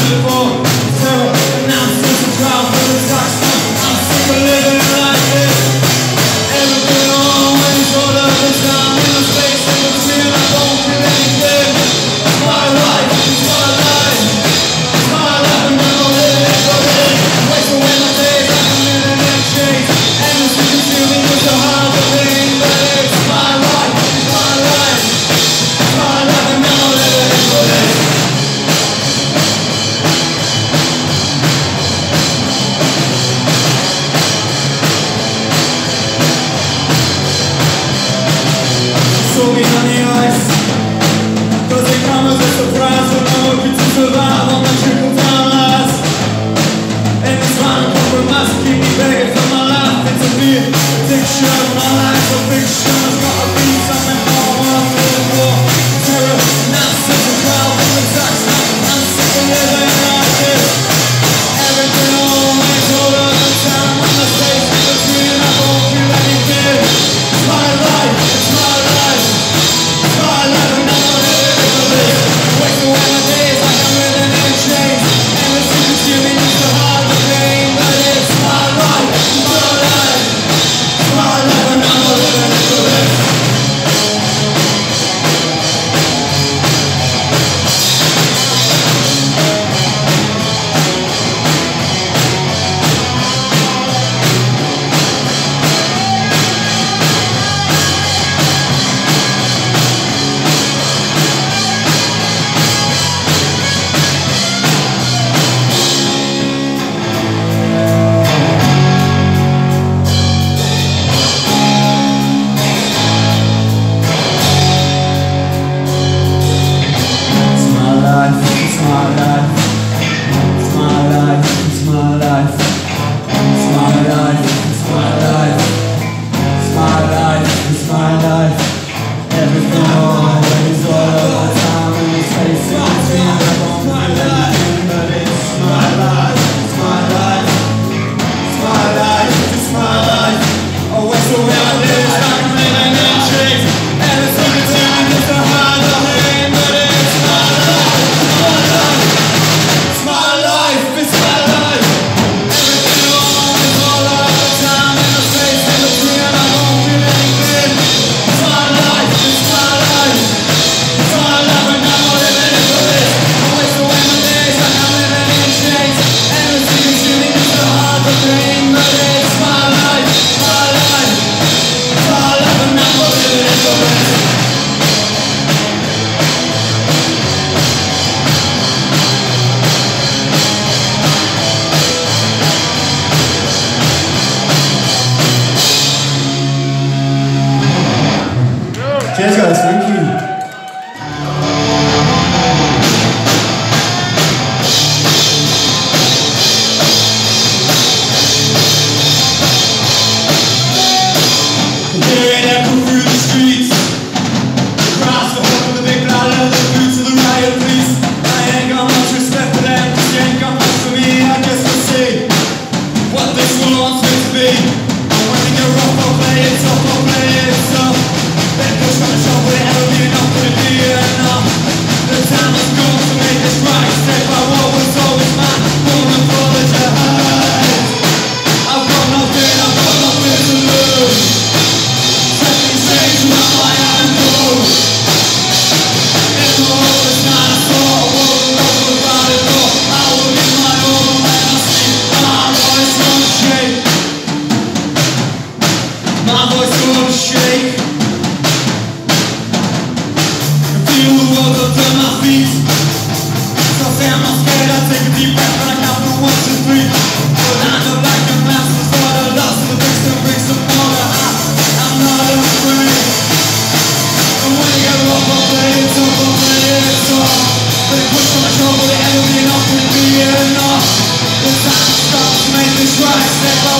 people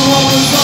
someone was